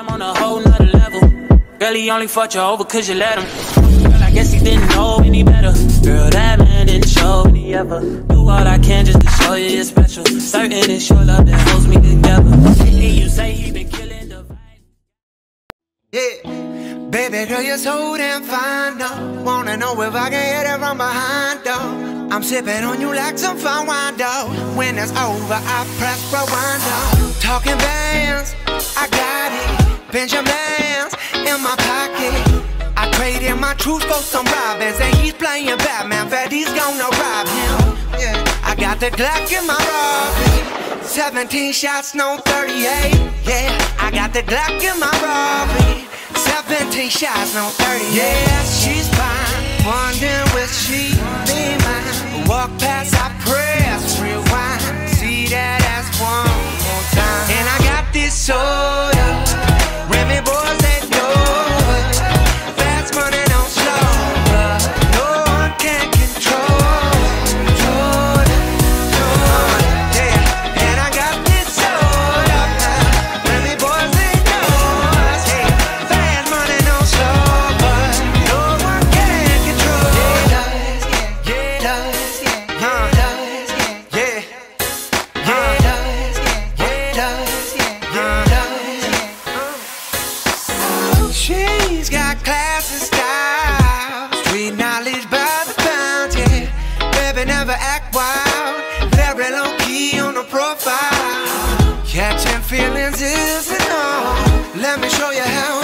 I'm on a whole nother level. Girl, he only fucked you over cause you let him. Girl, I guess he didn't know any better. Girl, that man didn't show any ever. Do all I can just to show you you're special. Certain it's your love that holds me together. And you say he been killing the vibe. Yeah, baby girl, you're so damn fine, though. Wanna know if I can hit it from behind, though. I'm sipping on you like some fine wine, though. When it's over, I press rewind, though. Talking bands, I got it. Benjamins in my pocket. I traded my Trues for some robins, and he's playing Batman. He's gonna rob him. Yeah, I got the Glock in my Robin. 17 shots, no 38. Yeah, I got the Glock in my Robin. 17 shots, no 38. Yeah, she's fine. Wondering where she She's got class and style, street knowledge by the pound, yeah. Baby never act wild, very low key on the profile. Catching feelings is an all. Let me show you how.